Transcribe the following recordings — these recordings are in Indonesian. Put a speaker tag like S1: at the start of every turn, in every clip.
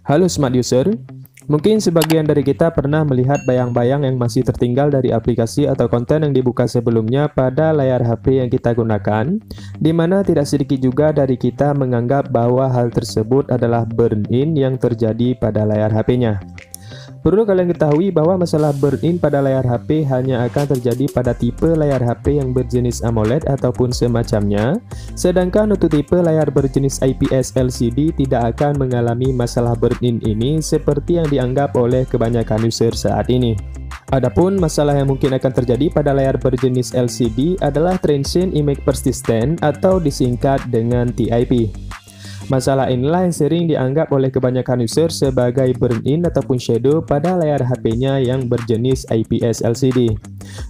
S1: Halo Smart User, mungkin sebagian dari kita pernah melihat bayang-bayang yang masih tertinggal dari aplikasi atau konten yang dibuka sebelumnya pada layar HP yang kita gunakan, di mana tidak sedikit juga dari kita menganggap bahwa hal tersebut adalah burn-in yang terjadi pada layar HP-nya. Perlu kalian ketahui bahwa masalah burn-in pada layar HP hanya akan terjadi pada tipe layar HP yang berjenis AMOLED ataupun semacamnya, sedangkan untuk tipe layar berjenis IPS LCD tidak akan mengalami masalah burn-in ini seperti yang dianggap oleh kebanyakan user saat ini. Adapun masalah yang mungkin akan terjadi pada layar berjenis LCD adalah Transient Image Persistent atau disingkat dengan TIP. Masalah inilah yang sering dianggap oleh kebanyakan user sebagai burn-in ataupun shadow pada layar HP-nya yang berjenis IPS LCD.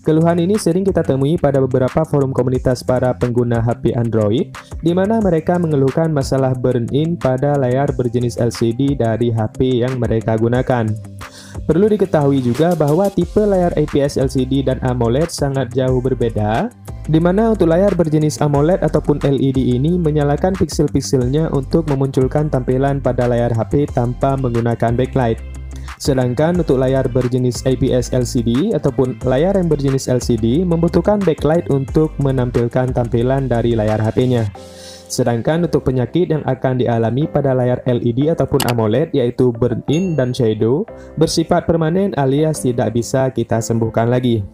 S1: Keluhan ini sering kita temui pada beberapa forum komunitas para pengguna HP Android, di mana mereka mengeluhkan masalah burn-in pada layar berjenis LCD dari HP yang mereka gunakan. Perlu diketahui juga bahwa tipe layar IPS LCD dan AMOLED sangat jauh berbeda, di mana untuk layar berjenis AMOLED ataupun LED ini menyalakan piksel-pikselnya untuk memunculkan tampilan pada layar HP tanpa menggunakan backlight. Sedangkan untuk layar berjenis IPS LCD ataupun layar yang berjenis LCD membutuhkan backlight untuk menampilkan tampilan dari layar HP-nya. Sedangkan untuk penyakit yang akan dialami pada layar LED ataupun AMOLED yaitu burn-in dan shadow bersifat permanen alias tidak bisa kita sembuhkan lagi.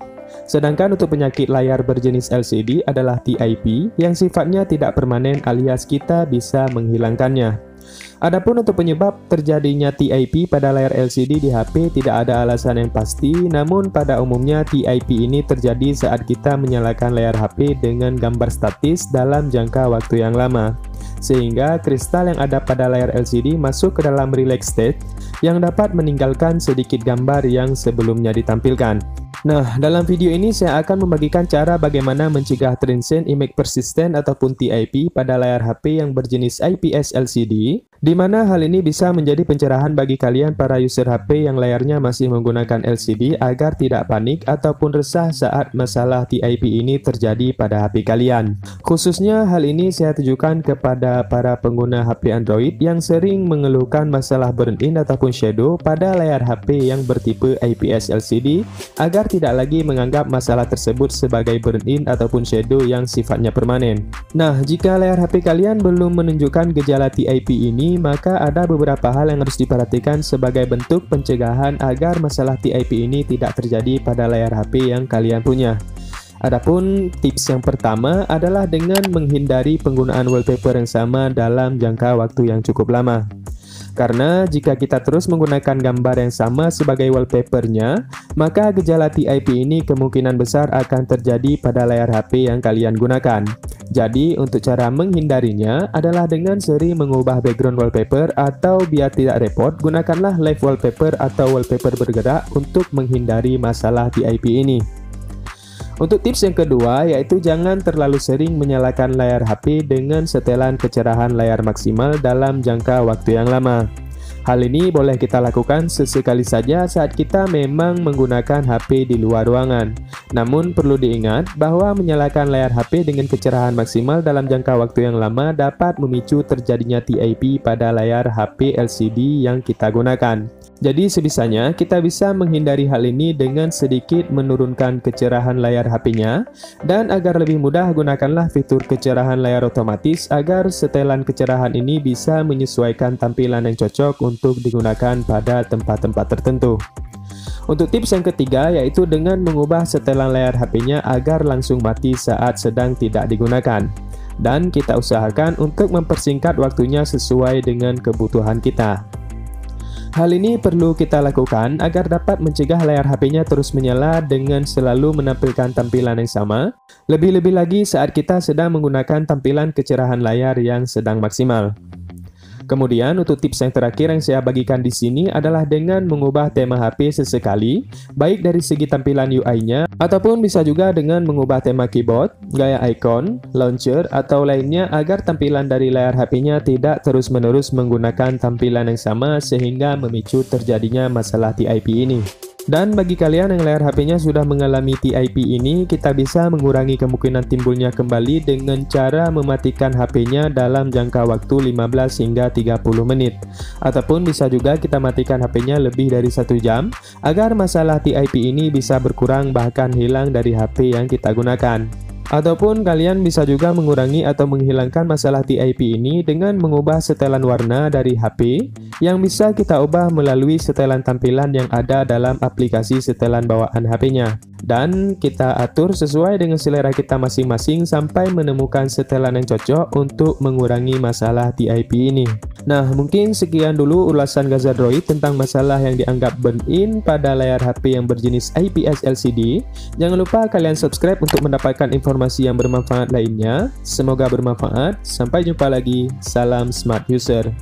S1: Sedangkan untuk penyakit layar berjenis LCD adalah TIP yang sifatnya tidak permanen alias kita bisa menghilangkannya. Adapun untuk penyebab terjadinya TIP pada layar LCD di HP tidak ada alasan yang pasti, namun pada umumnya TIP ini terjadi saat kita menyalakan layar HP dengan gambar statis dalam jangka waktu yang lama. Sehingga kristal yang ada pada layar LCD masuk ke dalam relax state yang dapat meninggalkan sedikit gambar yang sebelumnya ditampilkan. Nah, dalam video ini saya akan membagikan cara bagaimana mencegah transient image persistent ataupun TIP pada layar HP yang berjenis IPS LCD di mana hal ini bisa menjadi pencerahan bagi kalian para user HP yang layarnya masih menggunakan LCD agar tidak panik ataupun resah saat masalah TIP ini terjadi pada HP kalian. Khususnya hal ini saya tujukan kepada para pengguna HP Android yang sering mengeluhkan masalah burn-in ataupun shadow pada layar HP yang bertipe IPS LCD agar tidak lagi menganggap masalah tersebut sebagai burn-in ataupun shadow yang sifatnya permanen. Nah, jika layar HP kalian belum menunjukkan gejala TIP ini maka ada beberapa hal yang harus diperhatikan sebagai bentuk pencegahan agar masalah TIP ini tidak terjadi pada layar HP yang kalian punya. Adapun tips yang pertama adalah dengan menghindari penggunaan wallpaper yang sama dalam jangka waktu yang cukup lama. Karena jika kita terus menggunakan gambar yang sama sebagai wallpapernya, maka gejala TIP ini kemungkinan besar akan terjadi pada layar HP yang kalian gunakan. Jadi, untuk cara menghindarinya adalah dengan sering mengubah background wallpaper atau biar tidak repot, gunakanlah live wallpaper atau wallpaper bergerak untuk menghindari masalah TIP ini. Untuk tips yang kedua yaitu jangan terlalu sering menyalakan layar HP dengan setelan kecerahan layar maksimal dalam jangka waktu yang lama. Hal ini boleh kita lakukan sesekali saja saat kita memang menggunakan HP di luar ruangan. Namun perlu diingat bahwa menyalakan layar HP dengan kecerahan maksimal dalam jangka waktu yang lama dapat memicu terjadinya TIP pada layar HP LCD yang kita gunakan. Jadi sebisanya kita bisa menghindari hal ini dengan sedikit menurunkan kecerahan layar HP-nya dan agar lebih mudah gunakanlah fitur kecerahan layar otomatis agar setelan kecerahan ini bisa menyesuaikan tampilan yang cocok untuk digunakan pada tempat-tempat tertentu. Untuk tips yang ketiga yaitu dengan mengubah setelan layar HP-nya agar langsung mati saat sedang tidak digunakan. Dan kita usahakan untuk mempersingkat waktunya sesuai dengan kebutuhan kita. Hal ini perlu kita lakukan agar dapat mencegah layar HP-nya terus menyala dengan selalu menampilkan tampilan yang sama, lebih-lebih lagi saat kita sedang menggunakan tampilan kecerahan layar yang sedang maksimal. Kemudian untuk tips yang terakhir yang saya bagikan di sini adalah dengan mengubah tema HP sesekali, baik dari segi tampilan UI-nya ataupun bisa juga dengan mengubah tema keyboard, gaya icon, launcher atau lainnya agar tampilan dari layar HP-nya tidak terus-menerus menggunakan tampilan yang sama sehingga memicu terjadinya masalah TIP ini. Dan bagi kalian yang layar HP-nya sudah mengalami TIP ini, kita bisa mengurangi kemungkinan timbulnya kembali dengan cara mematikan HP-nya dalam jangka waktu 15 hingga 30 menit. Ataupun bisa juga kita matikan HP-nya lebih dari satu jam, agar masalah TIP ini bisa berkurang bahkan hilang dari HP yang kita gunakan. Ataupun kalian bisa juga mengurangi atau menghilangkan masalah TIP ini dengan mengubah setelan warna dari HP yang bisa kita ubah melalui setelan tampilan yang ada dalam aplikasi setelan bawaan HP-nya dan kita atur sesuai dengan selera kita masing-masing sampai menemukan setelan yang cocok untuk mengurangi masalah TIP ini. Nah, mungkin sekian dulu ulasan Gaza Droid tentang masalah yang dianggap burn-in pada layar HP yang berjenis IPS LCD. Jangan lupa kalian subscribe untuk mendapatkan informasi yang bermanfaat lainnya. Semoga bermanfaat. Sampai jumpa lagi. Salam smart user.